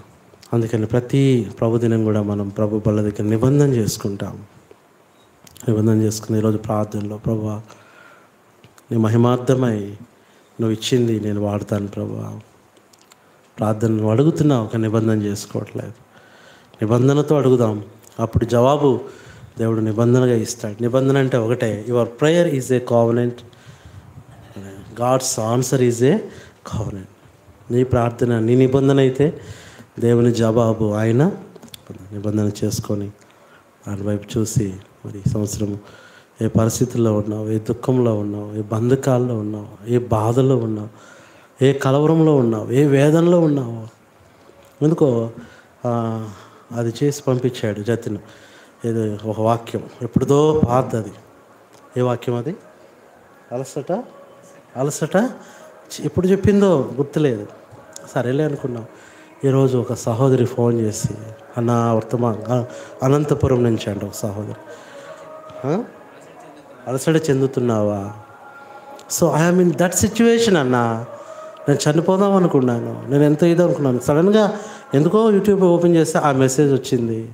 అందుకని ప్రతి ప్రభుదినం కూడా మనం ప్రభు బల్ల దగ్గర నిబంధన చేసుకుంటాం నిబంధన చేసుకుని ఈరోజు ప్రార్థనలో ప్రభు నీ మహిమార్థమై నువ్వు ఇచ్చింది నేను వాడతాను ప్రభా. ప్రార్థన నువ్వు అడుగుతున్నావు ఒక నిబంధన చేసుకోవట్లేదు. నిబంధనతో అడుగుదాం. అప్పుడు జవాబు దేవుడు నిబంధనగా ఇస్తాడు. నిబంధన అంటే ఒకటే your prayer is a covenant God's answer is a covenant నీ ప్రార్థన నీ నిబంధన అయితే దేవుని జవాబు ఆయన. నిబంధన చేసుకొని దాని వైపు చూసి మరి సంవత్సరం ఏ పరిస్థితుల్లో ఉన్నావు? ఏ దుఃఖంలో ఉన్నావు? ఏ బంధకాల్లో ఉన్నావు? ఏ బాధలో ఉన్నావు? ఏ కలవరంలో ఉన్నావు? ఏ వేదనలో ఉన్నావు? ఎందుకో అది చేసి పంపించాడు జతిన్. ఏదో ఒక వాక్యం. ఎప్పుడుదో పాతది. ఏ వాక్యం అది? అలసట? అలసట? ఎప్పుడు చెప్పిందో గుర్తులేదు. సరేలే అనుకున్నాం. ఈరోజు ఒక సహోదరి ఫోన్ చేసి అన్న వర్తమాన్ అనంతపురం నుంచి అండి ఒక సహోదరి. అలసట చెందుతున్నావా? So I'm in that situation అన్న. నేను చనిపోదాం అనుకున్నాను. నేను ఎంత ఇదో అనుకున్నాను. సడన్గా ఎందుకో యూట్యూబ్ ఓపెన్ చేస్తే ఆ మెసేజ్ వచ్చింది.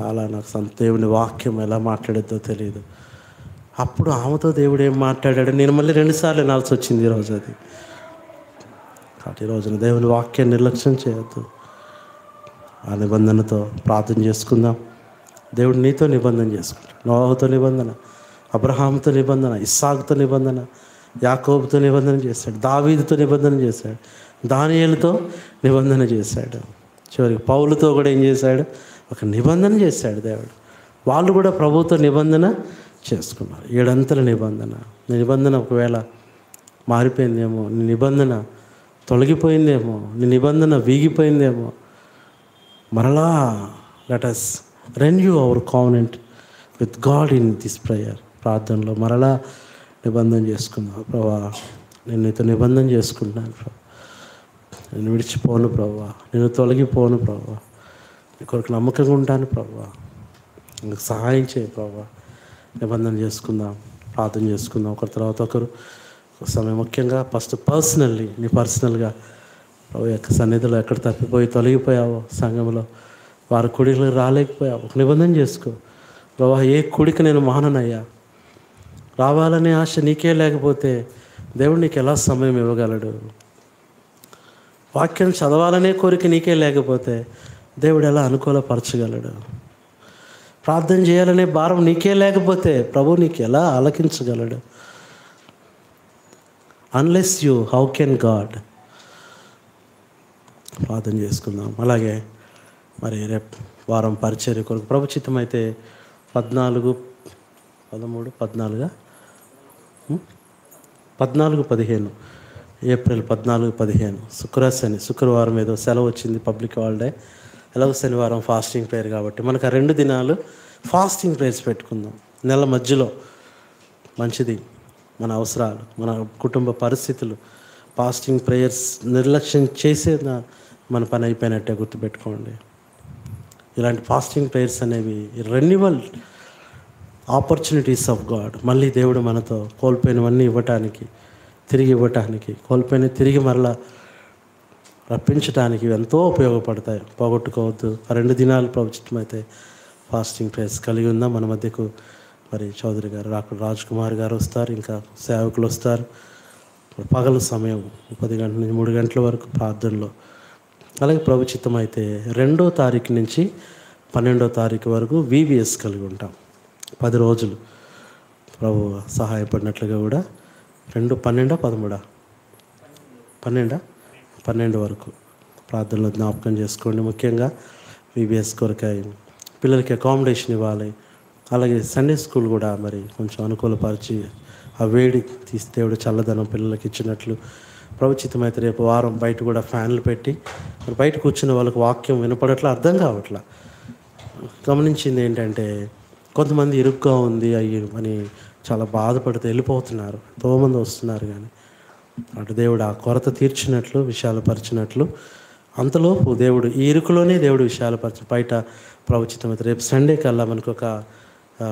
చాలా నాకు సంత దేవుని వాక్యం ఎలా మాట్లాడేదో తెలియదు అప్పుడు ఆమెతో దేవుడు ఏం మాట్లాడాడు? నేను మళ్ళీ రెండుసార్లు వినాల్సి వచ్చింది ఈరోజు అది. కాబట్టి ఈ రోజున దేవుని వాక్యం నిర్లక్ష్యం చేయొద్దు. ఆ నిబంధనతో ప్రార్థన చేసుకుందాం. దేవుడు నీతో నిబంధన చేసుకుంటాడు. నోహతో నిబంధన. అబ్రహాంతో నిబంధన ఇస్సాకుతో నిబంధన యాకోబుతో నిబంధన చేశాడు దావీదుతో నిబంధన చేశాడు దానియలతో నిబంధన చేశాడు. చివరికి పౌలతో కూడా ఏం చేశాడు? ఒక నిబంధన చేశాడు దేవుడు. వాళ్ళు కూడా ప్రభుత్వ నిబంధన చేసుకున్నారు. ఏడంతల నిబంధన. నిబంధన ఒకవేళ మారిపోయిందేమో నీ నిబంధన తొలగిపోయిందేమో నీ నిబంధన వీగిపోయిందేమో మరలా let us renew our covenant with God in this prayer ప్రార్థనలో మరలా నిబంధన చేసుకున్నావు ప్రభా నేను నీతో నిబంధన చేసుకుంటున్నాను ప్రభా. నేను విడిచిపోను ప్రభా. నేను తొలగిపోను ప్రభా. నీ కొరకు నమ్మకంగా ఉంటాను ప్రభా. నీకు సహాయం చేయి ప్రభా. నిబంధన చేసుకుందాం ప్రార్థన చేసుకుందాం. ఒకరి తర్వాత ఒకరు సమయం ముఖ్యంగా ఫస్ట్ పర్సనల్లీ నీ పర్సనల్గా ప్రభు యొక్క సన్నిధిలో ఎక్కడ తప్పిపోయి తొలగిపోయావో సంఘంలో వారి కుడికి రాలేకపోయావు ఒక నిబంధన చేసుకో. ప్రభా ఏ కుడికి నేను మాననయ్యా రావాలనే ఆశ నీకే లేకపోతే దేవుడు నీకు ఎలా సమయం ఇవ్వగలడు? వాక్యం చదవాలనే కోరిక నీకే లేకపోతే దేవుడు ఎలా అనుకూలపరచగలడు? ప్రార్థన చేయాలనే భారం నీకే లేకపోతే ప్రభు నీకు ఎలా ఆలకించగలడు? Unless you how can God ప్రార్థన చేసుకుందాం. అలాగే మరి రేపు వారం పరిచర్య కొరకు ప్రభుచితం అయితే పద్నాలుగు పదమూడు పద్నాలుగా? పద్నాలుగు పదిహేను. ఏప్రిల్ పద్నాలుగు పదిహేను. శుక్ర శని. శుక్రవారం ఏదో సెలవు వచ్చింది పబ్లిక్ హాలిడే. ఎలాగో శనివారం ఫాస్టింగ్ ప్రేయర్ కాబట్టి మనకు ఆ రెండు దినాలు ఫాస్టింగ్ ప్రేయర్స్ పెట్టుకుందాం. నెల మధ్యలో మంచిది. మన అవసరాలు మన కుటుంబ పరిస్థితులు ఫాస్టింగ్ ప్రేయర్స్ నిర్లక్ష్యం చేసే మన పని అయిపోయినట్టే గుర్తుపెట్టుకోండి. ఇలాంటి ఫాస్టింగ్ ప్రేయర్స్ అనేవి రెన్యువల్ ఆపర్చునిటీస్ ఆఫ్ గాడ్ మళ్ళీ దేవుడు మనతో కోల్పోయినవన్నీ ఇవ్వటానికి తిరిగి ఇవ్వటానికి కోల్పోయిన తిరిగి మరలా రప్పించడానికి ఎంతో ఉపయోగపడతాయి. పోగొట్టుకోవద్దు. ఆ రెండు దినాలు ప్రభుత్వం అయితే ఫాస్టింగ్ ప్రైస్ కలిగి ఉందా. మన మధ్యకు మరి చౌదరి గారు రాకుడు రాజ్ కుమార్ గారు వస్తారు. ఇంకా సేవకులు వస్తారు. పగలు సమయం పది గంటల నుంచి మూడు గంటల వరకు ప్రార్థనలో. అలాగే ప్రభుచితం అయితే రెండో తారీఖు నుంచి పన్నెండో తారీఖు వరకు వివిఎస్ కలిగి ఉంటాం. పది రోజులు ప్రభు సహాయపడినట్లుగా కూడా రెండు పన్నెండా పదమూడా? పన్నెండా? పన్నెండు వరకు ప్రార్థనలో జ్ఞాపకం చేసుకోండి. ముఖ్యంగా విబిఎస్ కొరకాయ పిల్లలకి అకామిడేషన్ ఇవ్వాలి. అలాగే సండే స్కూల్ కూడా మరి కొంచెం అనుకూలపరిచి ఆ వేడి తీసి దేవుడు చల్లదనం పిల్లలకి ఇచ్చినట్లు ప్రవచితమైతే రేపు వారం బయట కూడా ఫ్యాన్లు పెట్టి మరి బయట కూర్చున్న వాళ్ళకి వాక్యం వినపడట్లా అర్థం కావట్లా? గమనించింది ఏంటంటే కొంతమంది ఇరుగ్గా ఉంది అయ్యి అని చాలా బాధపడుతూ వెళ్ళిపోతున్నారు. ఎంతోమంది వస్తున్నారు కానీ. అటు దేవుడు ఆ కొరత తీర్చినట్లు విశాలపరిచినట్లు అంతలోపు దేవుడు ఈ ఇరుకులోనే దేవుడు విశాలపరిచి బయట ప్రవచితమైతే రేపు సండే కల్లా మనకు ఒక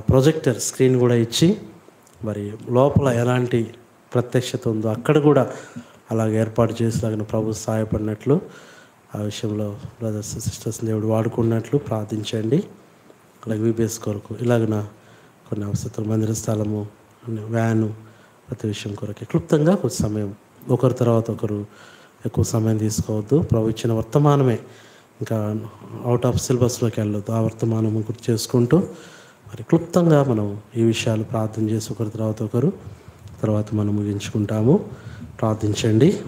ప్రొజెక్టర్ స్క్రీన్ కూడా ఇచ్చి మరి లోపల ఎలాంటి ప్రత్యక్షత ఉందో అక్కడ కూడా అలాగే ఏర్పాటు చేసేలాగిన ప్రభు సహాయపడినట్లు ఆ విషయంలో బ్రదర్స్ సిస్టర్స్ దేవుడు వాడుకున్నట్లు ప్రార్థించండి. అలాగే విబిఎస్ కొరకు ఇలాగన కొన్ని అవసరాలు మందిర స్థలము వ్యాను ప్రతి విషయం కొరకు. క్లుప్తంగా కొంచెం సమయం. ఒకరి తర్వాత ఒకరు ఎక్కువ సమయం తీసుకోవద్దు. ప్రభు ఇచ్చిన వర్తమానమే. ఇంకా అవుట్ ఆఫ్ సిలబస్లోకి వెళ్ళొద్దు. ఆ వర్తమానం గుర్తు చేసుకుంటూ మరి క్లుప్తంగా మనం ఈ విషయాలు ప్రార్థన చేసి ఒకరి తర్వాత ఒకరు తర్వాత మనం ముగించుకుంటాము. ప్రార్థించండి.